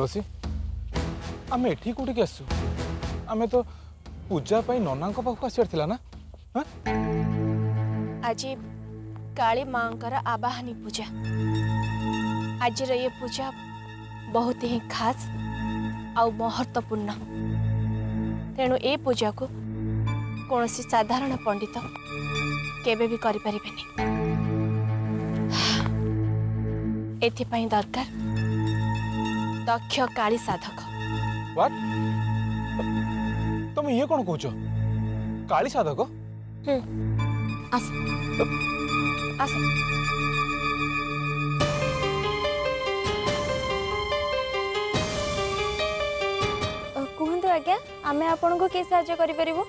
तुलसी आम एटी कौट आम तो पूजा पाई नना आसना आज काली आवाहनी पूजा आज ये पूजा बहुत ही खास आहत्वपूर्ण तेणु ये पूजा को कौन साधारण पंडित केवेपरि एरकार দক্ষ কালী সাধক তুমি ইয়ে কোন কৌছ কালী সাধক আস আস କୁହନ୍ତୁ ଆଜ୍ଞା ଆମେ ଆପଣଙ୍କୁ କି ସାହାଯ୍ୟ କରିପାରିବୁ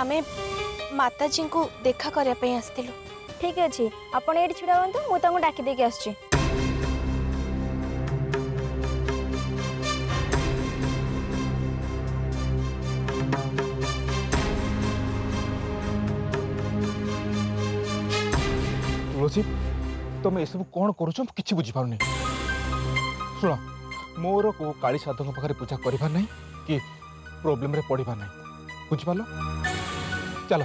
ଆମେ ମାତାଜୀଙ୍କୁ ଦେଖା କରିବା ପାଇଁ ଆସିଥିଲୁ ଠିକ୍ ଅଛି ଆପଣ ଏଇଠି ଛିଡ଼ା ହୁଅନ୍ତୁ ମୁଁ ତାଙ୍କୁ ଡାକି ଦେଇକି ଆସୁଛି କହୁଛି ତମେ ଏସବୁ କ'ଣ କରୁଛ ମୁଁ କିଛି ବୁଝିପାରୁନି ଶୁଣ ମୋର କେଉଁ କାଳି ସାଧୁଙ୍କ ପାଖରେ ପୂଜା କରିବାର ନାହିଁ କି ପ୍ରୋବ୍ଲେମରେ ପଡ଼ିବାର ନାହିଁ ବୁଝିପାରିଲ ଚାଲ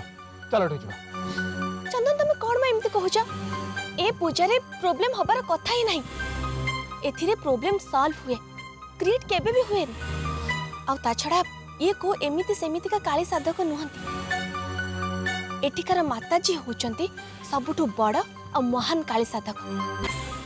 ଚାଲ ଏଠି ଯିବା ଚନ୍ଦନ ତମେ କ'ଣ ପାଇଁ ଏମିତି କହୁଛ ଏ ପୂଜାରେ ପ୍ରୋବ୍ଲେମ ହବାର କଥା ହିଁ ନାହିଁ ଏଥିରେ ପ୍ରୋବ୍ଲେମ ସଲ୍ଭ ହୁଏ କ୍ରିଏଟ୍ କେବେ ବି ହୁଏନି ଆଉ ତା ଛଡ଼ା ଇଏ କେଉଁ ଏମିତି ସେମିତିକା କାଳି ସାଧକ ନୁହନ୍ତି ଏଠିକାର ମାତାଜୀ ହେଉଛନ୍ତି ସବୁଠୁ ବଡ଼ ଆଉ ମହାନ କାଳୀ ସାଧକ